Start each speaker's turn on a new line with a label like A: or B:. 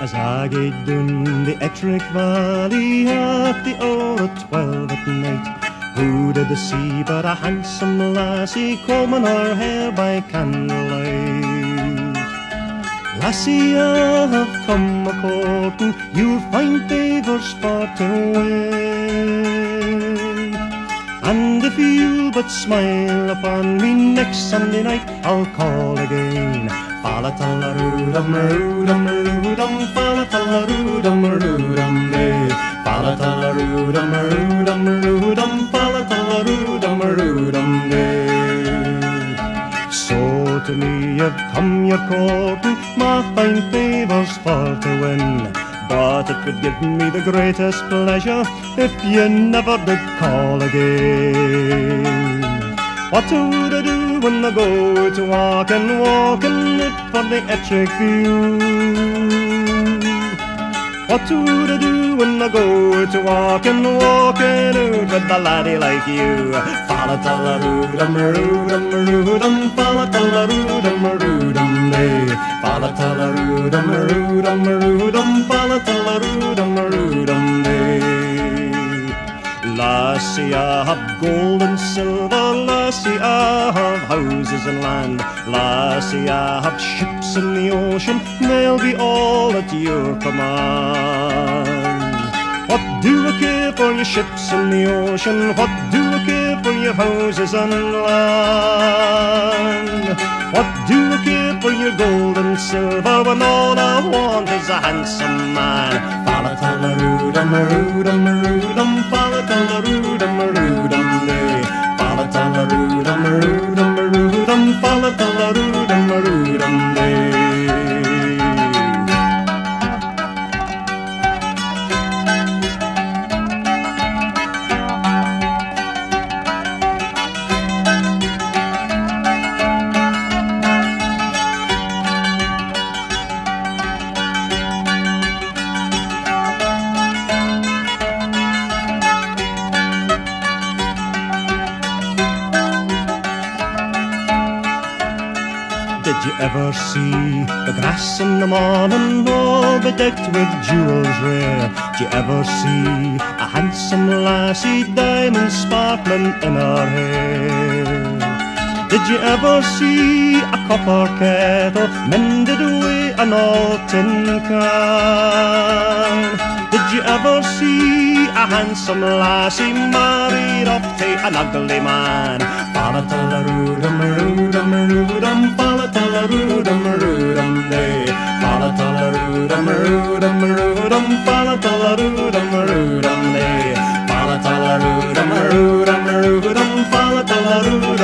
A: As I gaed down the Ettrick Valley at the hour of twelve at night, who did I see but a handsome lassie combing her hair by candlelight? Lassie, I have come a courting, you'll find favours for to win. And if you'll but smile upon me next Sunday night, I'll call again. Fala tala roodum roodum roodum, fala tala roodum roodum day. Fala tala roodum roodum roodum, fala tala roodum roodum day. So to me you've come your courting, my fine favours for to win. But it would give me the greatest pleasure if you never did call again. What would I do when I go to walking, walking it for the Ettrick view? What would I do when I go to walking, walking out with a laddie like you? Fala tala roodum roodum roodum, fala tala roodum roodum day. Fala tala roodum roodum roodum, fala tala roodum roodum day. Lassie, I have gold and silver, lassie, I have houses and land. Lassie, I have ships in the ocean, they'll be all at your command. What do I care for your ships in the ocean? What do I care for your houses and land? What do I care for your gold and silver when all I want is a handsome man? Fala tala roodum Fala tala roodum Did you ever see the grass in the morning all bedecked with jewels rare? Did you ever see a handsome lassie, diamonds sparkling in her hair? Did you ever see a copper kettle mended away an old tin can? Did you ever see a handsome lassie married off to an ugly man? talaroodam roodam day. Fala talaroodam roodam roodam fala talaroodam roodam day. Fala talaroodam roodam roodam fala talaroodam.